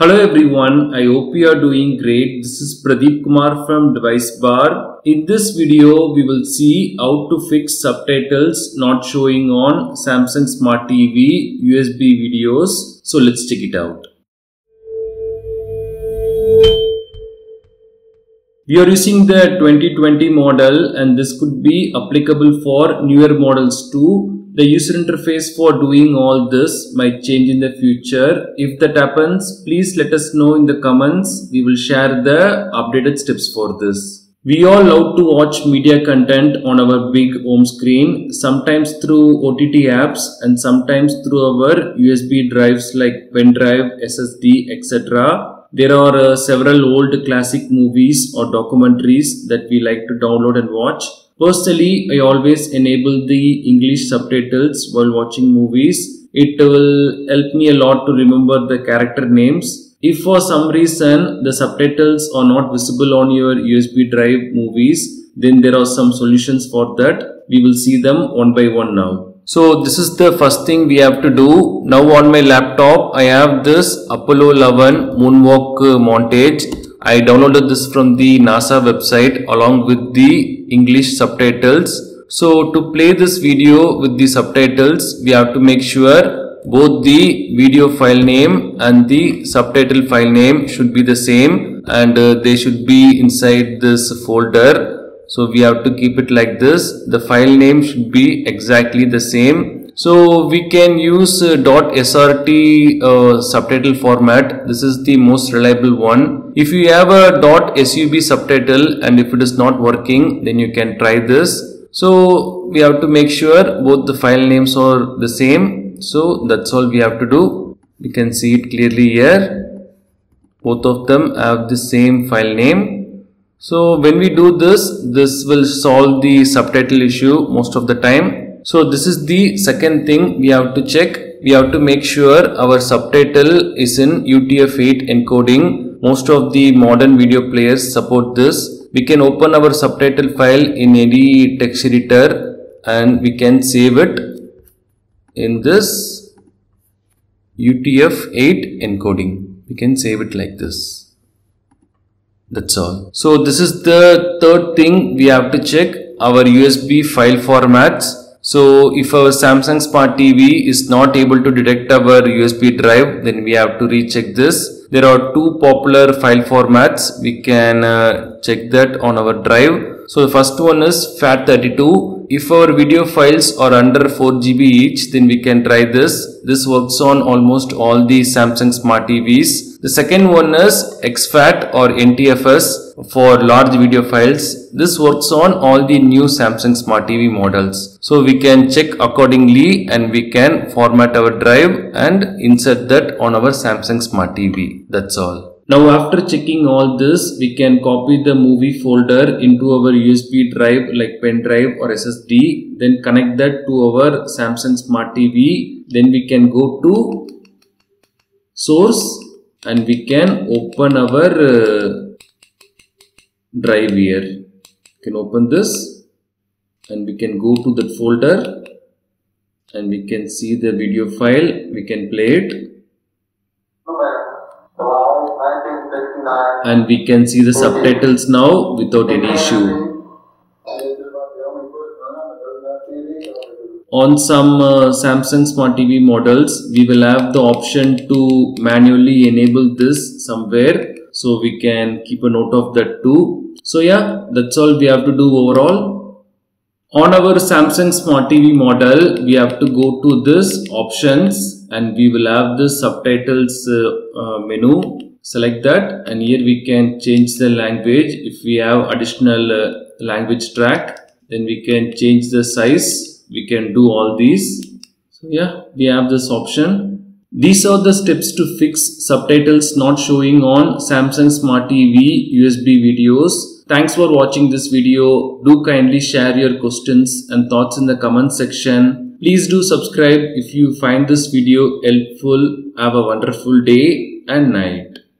Hello everyone, I hope you are doing great. This is Pradeep Kumar from DeviceBAR. In this video, we will see how to fix subtitles not showing on Samsung Smart TV USB videos. So let's check it out. We are using the 2020 model and this could be applicable for newer models too. The user interface for doing all this might change in the future. If that happens, please let us know in the comments. We will share the updated steps for this. We all love to watch media content on our big home screen, sometimes through OTT apps and sometimes through our USB drives like pen drive, SSD, etc. There are uh, several old classic movies or documentaries that we like to download and watch. Personally, I always enable the English subtitles while watching movies. It will help me a lot to remember the character names. If for some reason the subtitles are not visible on your USB drive movies, then there are some solutions for that. We will see them one by one now. So this is the first thing we have to do. Now on my laptop, I have this Apollo 11 Moonwalk montage. I downloaded this from the NASA website along with the English subtitles. So to play this video with the subtitles, we have to make sure both the video file name and the subtitle file name should be the same and uh, they should be inside this folder. So we have to keep it like this. The file name should be exactly the same so we can use uh, .srt uh, subtitle format. This is the most reliable one. If you have a .sub subtitle and if it is not working then you can try this. So we have to make sure both the file names are the same. So that's all we have to do. We can see it clearly here. Both of them have the same file name. So when we do this, this will solve the subtitle issue most of the time. So this is the second thing we have to check. We have to make sure our subtitle is in UTF-8 encoding. Most of the modern video players support this. We can open our subtitle file in any text editor and we can save it in this UTF-8 encoding. We can save it like this. That's all. So this is the third thing we have to check our USB file formats. So if our Samsung Smart TV is not able to detect our USB drive, then we have to recheck this. There are two popular file formats. We can uh, check that on our drive. So the first one is FAT32. If our video files are under 4 GB each, then we can try this. This works on almost all the Samsung Smart TVs. The second one is exFAT or NTFS for large video files. This works on all the new Samsung Smart TV models. So we can check accordingly and we can format our drive and insert that on our Samsung Smart TV. That's all. Now after checking all this, we can copy the movie folder into our USB drive like pen drive or SSD. Then connect that to our Samsung Smart TV. Then we can go to source and we can open our uh, drive here. We can open this and we can go to that folder and we can see the video file. We can play it and we can see the subtitles now without any issue. On some uh, Samsung Smart TV models, we will have the option to manually enable this somewhere. So we can keep a note of that too. So yeah, that's all we have to do overall. On our Samsung Smart TV model, we have to go to this options and we will have the subtitles uh, uh, menu select that and here we can change the language. If we have additional uh, language track then we can change the size. We can do all these. So yeah we have this option. These are the steps to fix subtitles not showing on Samsung Smart TV USB videos. Thanks for watching this video. Do kindly share your questions and thoughts in the comment section. Please do subscribe if you find this video helpful. Have a wonderful day and night